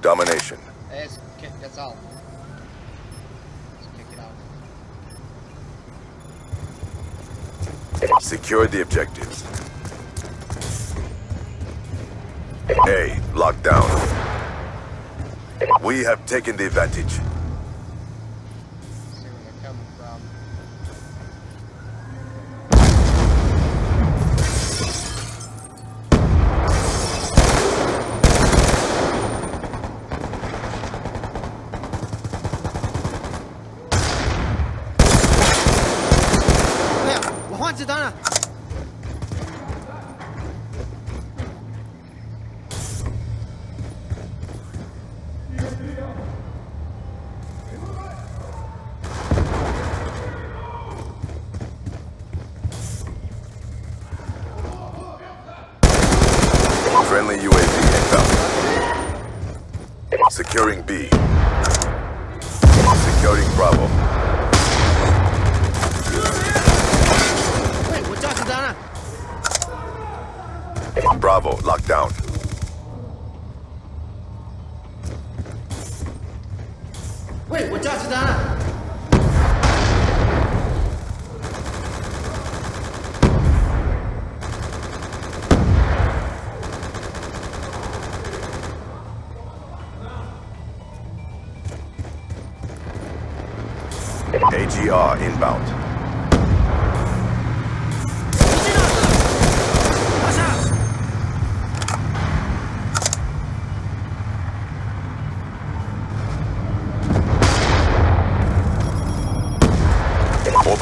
Domination. Let's kick this out. Let's kick it out. Secure the objectives. A, Lockdown. We have taken the advantage. Friendly UAV inbound. Securing B. Securing Bravo. Donna. Bravo, locked down. Wait, what's up, Donna?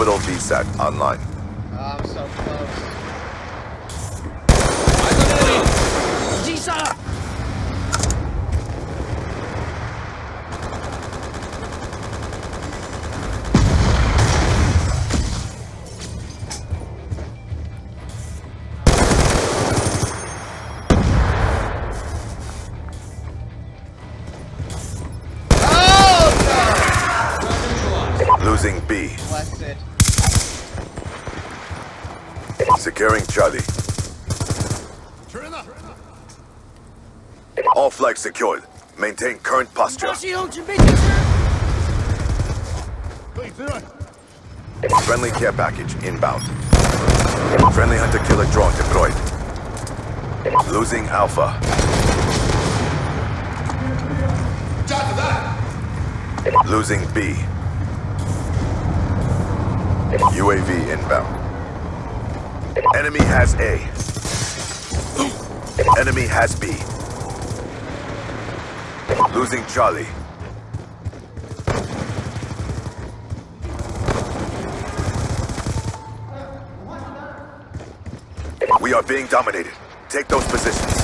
Orbital VSAT online. Securing Charlie. All flags secured. Maintain current posture. Friendly care package inbound. Friendly hunter-killer drone deployed. Losing Alpha. Losing B. UAV inbound. Enemy has A. Enemy has B. Losing Charlie. We are being dominated. Take those positions.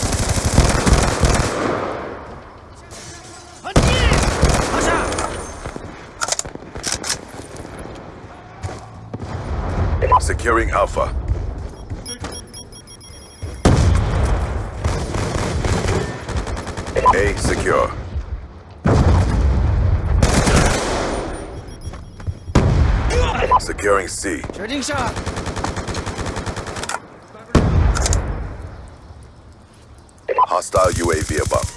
Securing Alpha. A secure. Securing C. Shooting shot. Hostile UAV above.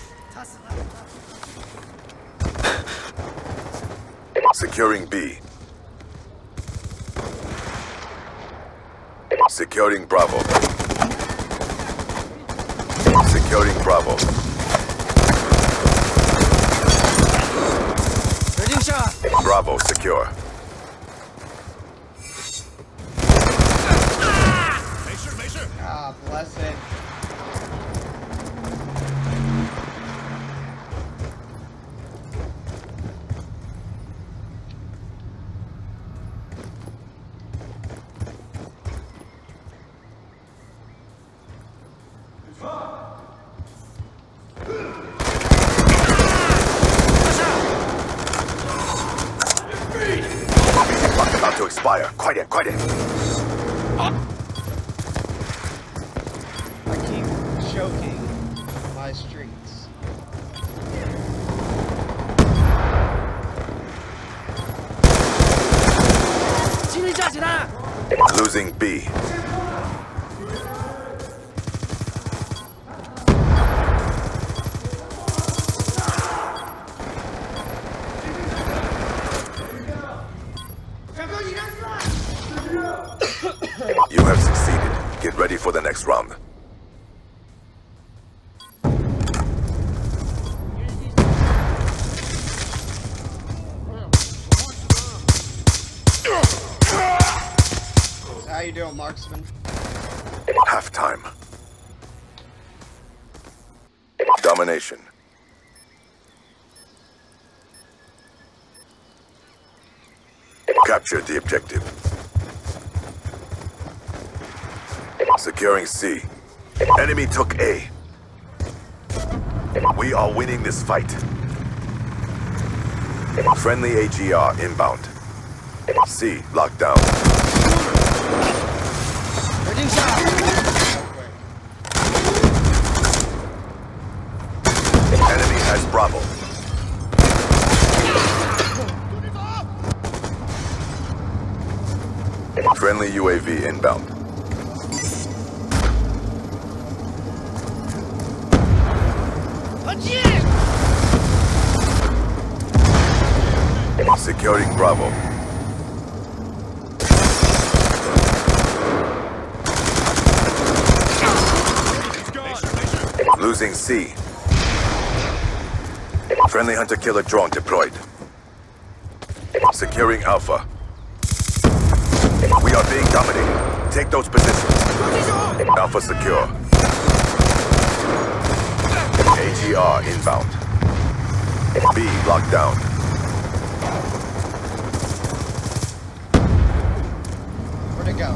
Securing B. Securing Bravo. Securing Bravo. Bravo secure. expire. Quiet, quiet. I keep choking my streets. -精灵炸子弹！ Losing B. next round. How you doing, marksman? Halftime. Domination. Capture the objective. Securing C. Enemy took A. We are winning this fight. Friendly AGR inbound. C locked down. Enemy has Bravo. Friendly UAV inbound. Securing Bravo. Losing C. Friendly hunter killer drone deployed. Securing Alpha. We are being dominated. Take those positions. Alpha secure. AGR inbound. B locked down.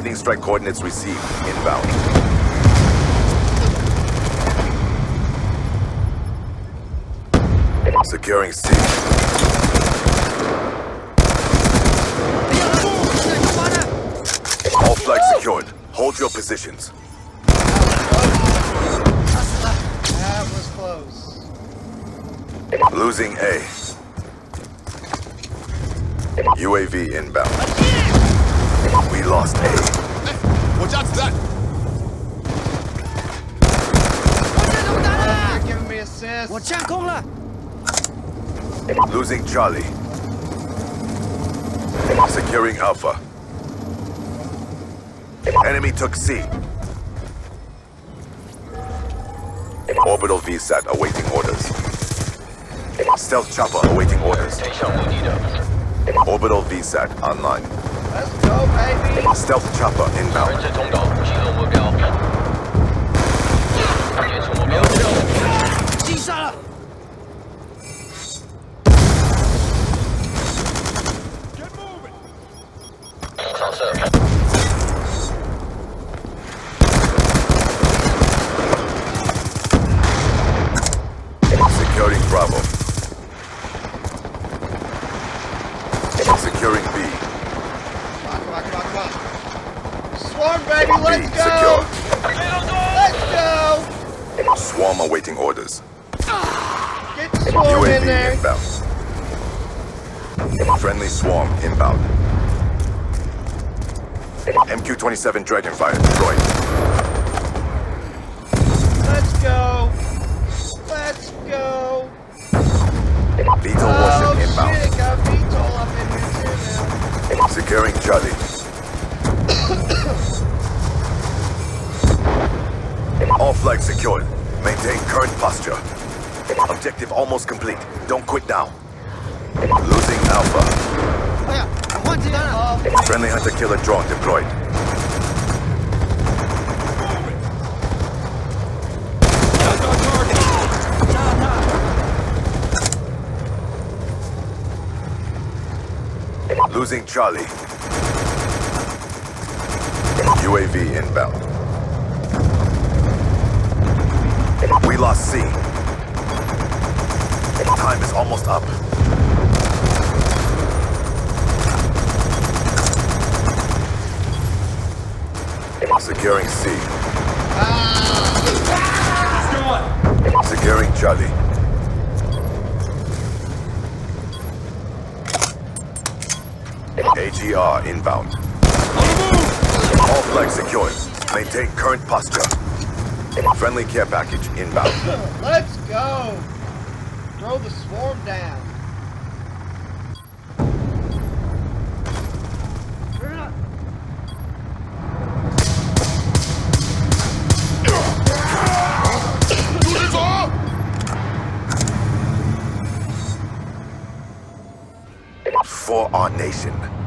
Lightning strike coordinates received. Inbound. Securing C. All flags secured. Hold your positions. That was close. Losing A. UAV inbound. We lost A. Hey, watch out for that! Uh, giving me assist. Watch out, Kongla! Losing Charlie. Securing Alpha. Enemy took C. Orbital VSAT awaiting orders. Stealth chopper awaiting orders. Orbital VSAT online. Let's go, baby. Stealth chopper 人 inbound. Swarm, baby, let's go. secure. Let's go. Swarm awaiting orders. Get the swarm in UAV there. inbound. Friendly swarm inbound. MQ-27 Dragonfire deployed. Let's go. Let's go. Beetle Oh, warship inbound. shit, got VTOL up in here too now. Securing Charlie. all flags secured. Maintain current posture. Objective almost complete. Don't quit now. Losing Alpha. Friendly hunter-killer drone deployed. Losing Charlie. UAV inbound. Class C. Time is almost up. Securing C. Securing Charlie. AGR inbound. All flags secured. Maintain current posture. Friendly care package inbound. Let's go! Throw the swarm down. For our nation.